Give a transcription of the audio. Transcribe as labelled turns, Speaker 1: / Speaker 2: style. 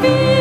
Speaker 1: be